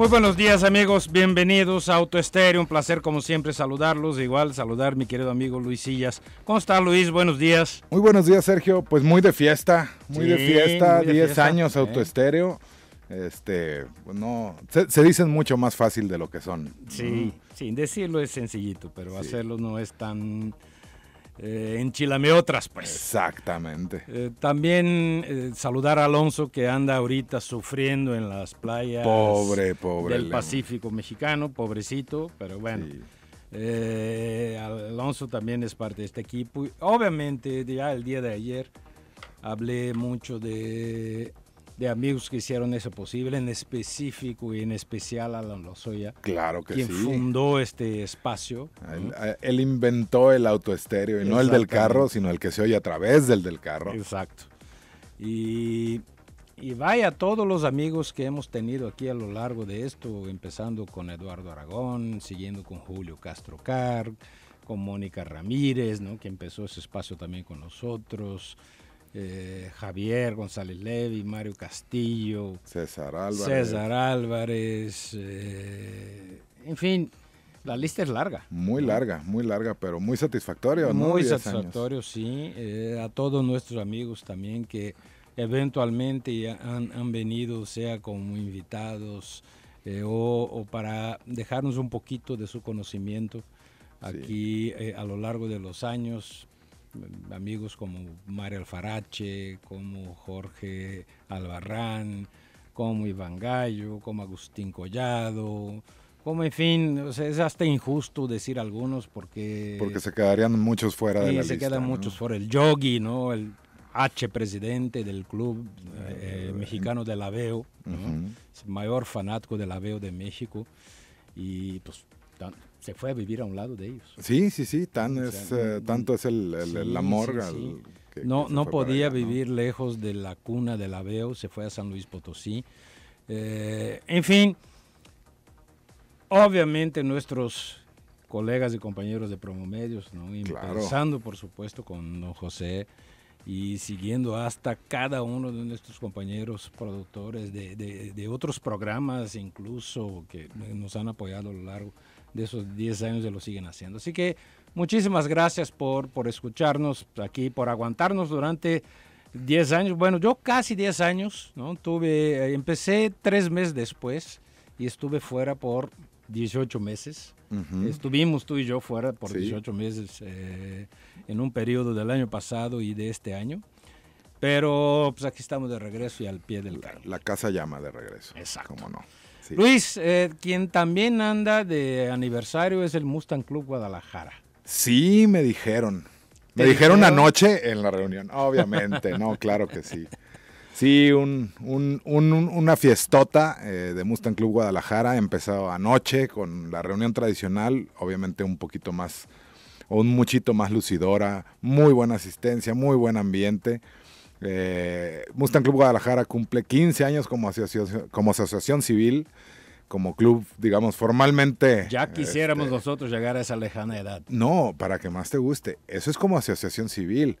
Muy buenos días amigos, bienvenidos a Auto Estéreo, un placer como siempre saludarlos, igual saludar mi querido amigo Luis Sillas. ¿Cómo está Luis? Buenos días. Muy buenos días Sergio, pues muy de fiesta, muy de fiesta, muy de 10 fiesta. años Eh. Auto Estéreo. Este, pues no, se, se dicen mucho más fácil de lo que son. Sí, sí, decirlo es sencillito, pero Sí. hacerlo no es tan eh, enchilame otras, pues. Exactamente. Eh, también eh, saludar a Alonso que anda ahorita sufriendo en las playas Pobre, pobre. del. Pacífico mexicano, pobrecito, pero bueno. Sí. Eh, Alonso también es parte de este equipo. Y obviamente, ya el día de ayer hablé mucho de, de amigos que hicieron eso posible, en específico y en especial a Alan Lozoya, Claro que quien sí. fundó este espacio. ¿no? Él, eh, él inventó el auto estéreo y no el del carro, sino el que se oye a través del del carro. Exacto. Y, y vaya todos los amigos que hemos tenido aquí a lo largo de esto, empezando con Eduardo Aragón, siguiendo con Julio Castro Car, con Mónica Ramírez, ¿no? que empezó ese espacio también con nosotros, eh, Javier González Levy, Mario Castillo, César Álvarez. César Álvarez, eh, en fin, la lista es larga. Muy ¿no? larga, muy larga, pero muy satisfactorio, ¿no? Muy 10 años. satisfactorio, sí. Eh, a todos nuestros amigos también que eventualmente han, han venido, sea como invitados eh, o, o para dejarnos un poquito de su conocimiento aquí a lo largo de los años. Amigos como Mario Alfarache, como Jorge Albarrán, como Iván Gallo, como Agustín Collado, como en fin, o sea, es hasta injusto decir algunos porque Porque se quedarían muchos fuera de la se lista. quedan ¿no? muchos por el Yogi, ¿no? El H presidente del club eh, Eh, mexicano de la VEO, el mayor fanático de la VEO de México y pues se fue a vivir a un lado de ellos. Sí, sí, sí, tan O es, eh, tanto es el, el- el sí, amor sí, al sí. que- No, que no podía allá, ¿no? vivir lejos de la cuna de la VEO, se fue a San Luis Potosí. Eh, en fin, obviamente nuestros colegas y compañeros de Promomedios, ¿no? Claro. empezando por supuesto con don José y siguiendo hasta cada uno de nuestros compañeros productores de, de- de otros programas incluso que nos han apoyado a lo largo de esos 10 años y lo siguen haciendo. Así que muchísimas gracias por, por escucharnos aquí, por aguantarnos durante 10 años. Bueno, yo casi 10 años, ¿no? Tuve, eh, empecé tres meses después y estuve fuera por 18 meses. Estuvimos tú y yo fuera por Sí. 18 meses eh, en un periodo del año pasado y de este año. Pero pues aquí estamos de regreso y al pie del La, cañón. la casa llama de regreso. Exacto. ¿Cómo no? Sí. Luis, eh, quien también anda de aniversario es el Mustang Club Guadalajara. Sí, me dijeron. Me ¿Te dijeron dijeron? anoche en la reunión. Obviamente, no, claro que sí. Sí, un, un- un- un- una fiestota eh, de Mustang Club Guadalajara empezó anoche con la reunión tradicional, obviamente un poquito más, o un muchito más lucidora, muy buena asistencia, muy buen ambiente. Eh, Mustang Club Guadalajara cumple 15 años como asociación, como asociación civil, como club, digamos, formalmente. Ya quisiéramos este, nosotros llegar a esa lejana edad. no, para que más te guste. Eso es como asociación civil.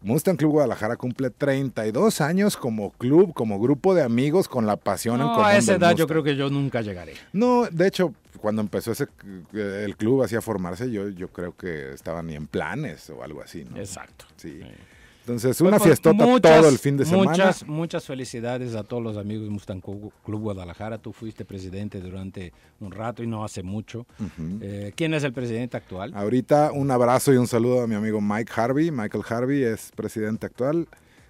Mustang Club Guadalajara cumple 32 años como club, como grupo de amigos con la pasión en No, común. a esa edad yo creo que yo nunca llegaré. No, de hecho, cuando empezó ese, eh, el club así a formarse, yo, yo creo que estaban ni en planes o algo así, ¿no? Exacto. Sí. Entonces, Pues, una pues, fiestota muchas, todo el fin de semana. Muchas, muchas felicidades a todos los amigos de Mustang Club Guadalajara. Tú fuiste presidente durante un rato y no hace mucho. Eh, ¿Quién es el presidente actual? Ahorita un abrazo y un saludo a mi amigo Mike Harvey. Michael Harvey es presidente actual.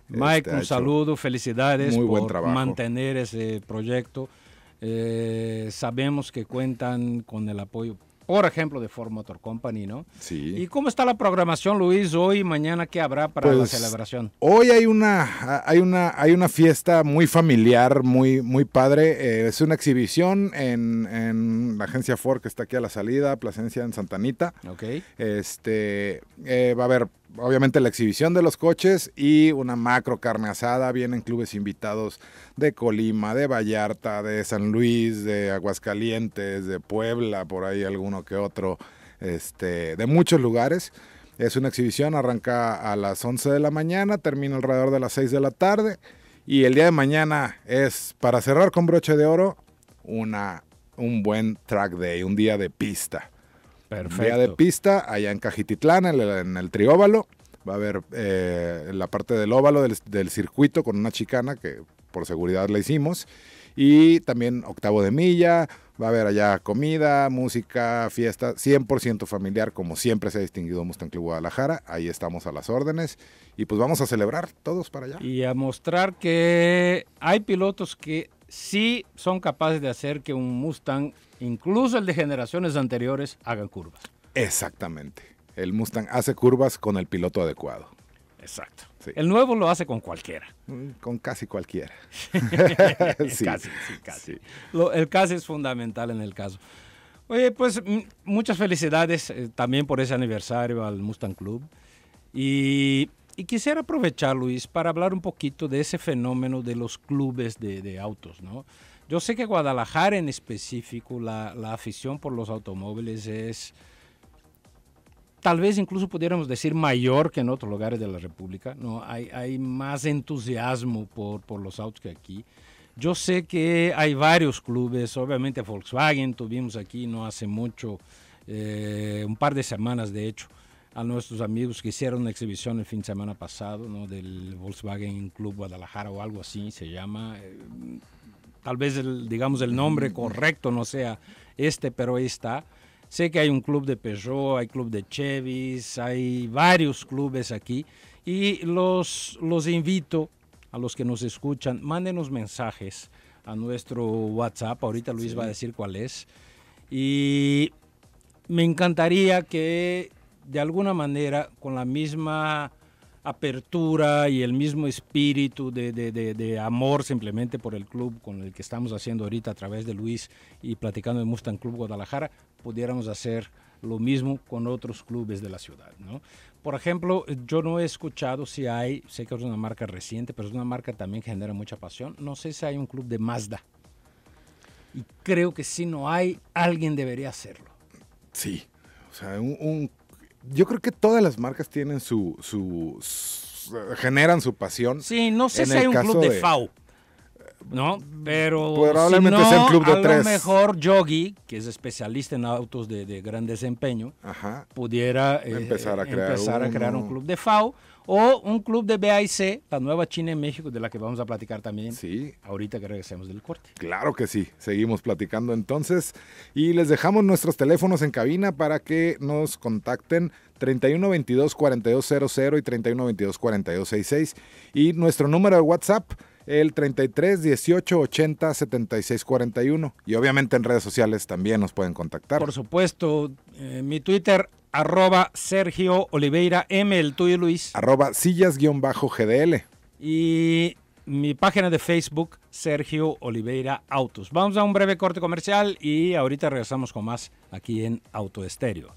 Mike, Este, un saludo, felicidades muy buen por trabajo. mantener ese proyecto. Eh, sabemos que cuentan con el apoyo, por ejemplo, de Ford Motor Company, ¿no? Sí. ¿Y cómo está la programación, Luis? Hoy, mañana, ¿qué habrá para la Pues, celebración? Hoy hay una, hay una, hay una fiesta muy familiar, muy, muy padre. Eh, es una exhibición en, en la agencia Ford que está aquí a la salida, Plasencia en Santanita. ¿Ok? Este, eh, va a haber obviamente la exhibición de los coches y una macro carne asada. Vienen clubes invitados de Colima, de Vallarta, de San Luis, de Aguascalientes, de Puebla, por ahí alguno que otro, este, de muchos lugares. Es una exhibición, arranca a las 11 de la mañana, termina alrededor de las 6 de la tarde. Y el día de mañana es, para cerrar con broche de oro, una, un buen track day, un día de pista. Perfecto. Día de pista allá en Cajititlán, en el, en el Trióvalo. Va a haber eh, la parte del óvalo del, del, circuito con una chicana que por seguridad la hicimos. Y también octavo de milla. Va a haber allá comida, música, fiesta, 100% familiar, como siempre se ha distinguido Mustang Club Guadalajara. Ahí estamos a las órdenes. Y pues vamos a celebrar todos para allá. Y a mostrar que hay pilotos que sí son capaces de hacer que un Mustang, incluso el de generaciones anteriores, hagan curvas. Exactamente. El Mustang hace curvas con el piloto adecuado. Exacto. Sí. El nuevo lo hace con cualquiera. Con casi cualquiera. sí. Casi, sí, casi. Sí. Lo, el casi es fundamental en el caso. Oye, pues muchas felicidades eh, también por ese aniversario al Mustang Club. Y, y, quisiera aprovechar, Luis, para hablar un poquito de ese fenómeno de los clubes de, autos, ¿no? Yo sé que Guadalajara en específico, la, afición por los automóviles es tal vez incluso pudiéramos decir mayor que en otros lugares de la República. ¿no? Hay, más entusiasmo por, por, los autos que aquí. Yo sé que hay varios clubes, obviamente Volkswagen tuvimos aquí no hace mucho, eh, un par de semanas de hecho, a nuestros amigos que hicieron una exhibición el fin de semana pasado ¿no? del Volkswagen Club Guadalajara o algo así se llama. Eh, tal vez el, digamos el nombre correcto no sea este, pero ahí está. Sé que hay un club de Peugeot, hay club de Chevys, hay varios clubes aquí y los, los invito a los que nos escuchan, mándenos mensajes a nuestro WhatsApp, ahorita Luis sí. va a decir cuál es, y me encantaría que de alguna manera con la misma apertura y el mismo espíritu de, de, de, amor simplemente por el club con el que estamos haciendo ahorita a través de Luis y platicando de Mustang Club Guadalajara, pudiéramos hacer lo mismo con otros clubes de la ciudad. ¿no? Por ejemplo, yo no he escuchado si hay, sé que es una marca reciente, pero es una marca también que genera mucha pasión. No sé si hay un club de Mazda. Y creo que si no hay, alguien debería hacerlo. Sí, o sea, un, un yo creo que todas las marcas tienen su, su, su generan su pasión. Sí, no sé si hay un club de, de FAU. ¿No? Pero probablemente si no, sea un club de a tres. lo mejor Yogi, que es especialista en autos de, de gran desempeño, Ajá. pudiera eh, empezar, a crear, empezar a crear, un club de FAU o un club de BIC, la nueva China en México, de la que vamos a platicar también. Sí. Ahorita que regresemos del corte. Claro que sí. Seguimos platicando entonces y les dejamos nuestros teléfonos en cabina para que nos contacten 31 22 4200 y 31 22 4266 y nuestro número de WhatsApp el 33 18 80 76 41 y obviamente en redes sociales también nos pueden contactar. Por supuesto, eh, mi Twitter arroba Sergio Oliveira M, el tuyo Luis. Arroba sillas-gdl. Y mi página de Facebook, Sergio Oliveira Autos. Vamos a un breve corte comercial y ahorita regresamos con más aquí en Auto Estéreo.